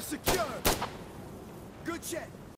Secure! Good shit!